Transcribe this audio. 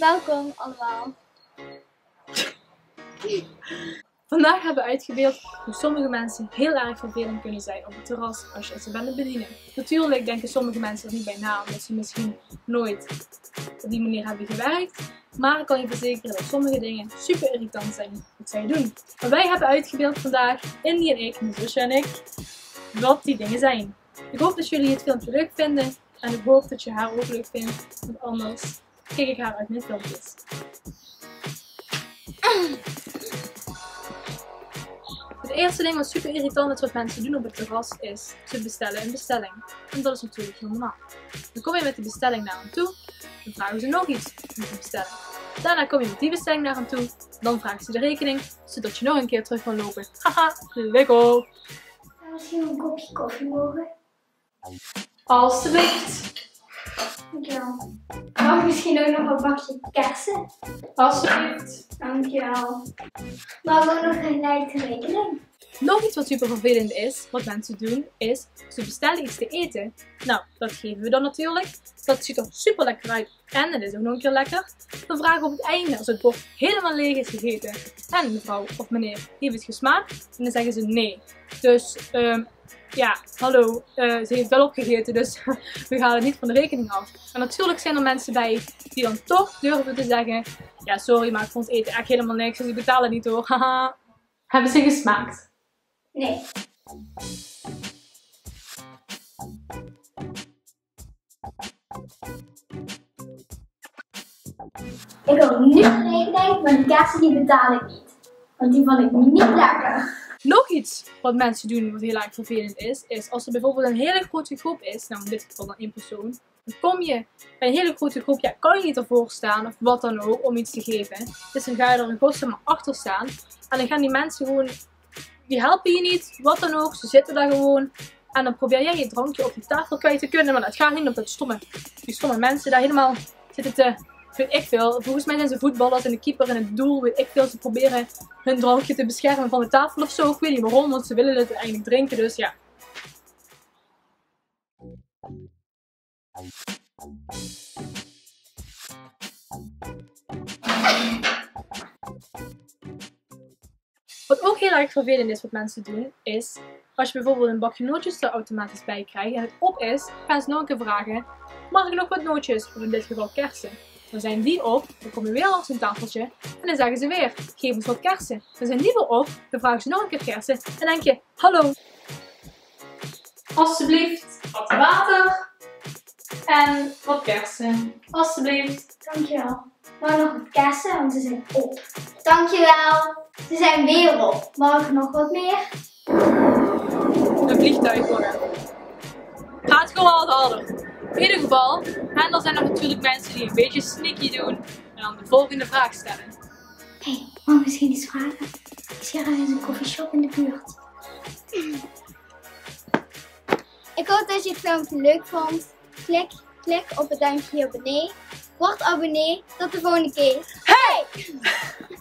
Welkom allemaal. Vandaag hebben we uitgebeeld hoe sommige mensen heel erg vervelend kunnen zijn op het terras als je ze bent bedienen. Natuurlijk denken sommige mensen er niet bij na, omdat ze misschien nooit op die manier hebben gewerkt. Maar ik kan je verzekeren dat sommige dingen super irritant zijn wat zij doen. Maar wij hebben uitgebeeld vandaag, Indy en ik, mijn zusje en ik, wat die dingen zijn. Ik hoop dat jullie het filmpje leuk vinden en ik hoop dat je haar ook leuk vindt, want anders kijk ik haar uit mijn filmpjes. Het eerste ding wat super irritant is wat mensen doen op het terras is ze bestellen een bestelling. En dat is natuurlijk normaal. Dan kom je met die bestelling naar hen toe, dan vragen ze nog iets om te bestellen. Daarna kom je met die bestelling naar hen toe, dan vragen ze de rekening, zodat je nog een keer terug kan lopen. Haha, lekker! Misschien een kopje koffie mogen. Alsjeblieft! Dankjewel. Mag ik misschien ook nog een bakje kersen? Alsjeblieft! Dankjewel. Mag ook nog een lijke rekening? Nog iets wat super vervelend is, wat mensen doen, is ze bestellen iets te eten. Nou, dat geven we dan natuurlijk. Dat ziet er super lekker uit en het is ook nog een keer lekker. Dan vragen we op het einde, als het bord helemaal leeg is gegeten, en mevrouw of meneer, heeft het gesmaakt? En dan zeggen ze nee. Dus, um, ja, hallo, uh, ze heeft wel opgegeten, dus we gaan het niet van de rekening af. En natuurlijk zijn er mensen bij die dan toch durven te zeggen, ja sorry, maar ik vond het eten echt helemaal niks, dus ik betaal het niet hoor, haha. Hebben ze gesmaakt? Nee. Ik wil nu rekening, maar die kaarsen die betaal ik niet. Want die vond ik niet lekker. Nog iets wat mensen doen wat heel erg vervelend is, is als er bijvoorbeeld een hele grote groep is, nou in dit geval dan één persoon, dan kom je bij een hele grote groep, ja, kan je niet ervoor staan of wat dan ook om iets te geven. Dus dan ga je er een godsnaam achter staan en dan gaan die mensen gewoon die helpen je niet, wat dan ook. Ze zitten daar gewoon. En dan probeer jij je drankje op die tafel kwijt te kunnen. Maar dat gaat niet omdat stomme, die stomme mensen daar helemaal zitten te, ik veel. Volgens mij zijn ze voetballers en de keeper in het doel, ik veel. Ze proberen hun drankje te beschermen van de tafel of zo. Ik weet niet waarom, want ze willen het eigenlijk drinken. Dus ja. Wat ook heel erg vervelend is wat mensen doen, is als je bijvoorbeeld een bakje nootjes er automatisch bij krijgt en het op is, gaan ze nog een keer vragen, mag ik nog wat nootjes, of in dit geval kersen. Dan zijn die op, dan kom je weer langs een tafeltje en dan zeggen ze weer, geef ons wat kersen. Dan zijn die weer op, dan vragen ze nog een keer kersen en dan denk je, hallo, alsjeblieft, wat water en wat kersen. Alsjeblieft. Dankjewel. Maar nog wat kersen, want ze zijn op. Dankjewel. Ze zijn weer op. Mag ik nog wat meer? Een vliegtuig worden. Gaat gewoon wat harder. In ieder geval. En dan zijn er natuurlijk mensen die een beetje sneaky doen. En dan de volgende vraag stellen. Hé, hey, mag ik misschien iets vragen? Is hier ergens een coffeeshop in de buurt? Ik hoop dat je het filmpje leuk vond. Klik, klik op het duimpje hier beneden. Word abonnee. Tot de volgende keer. Hey!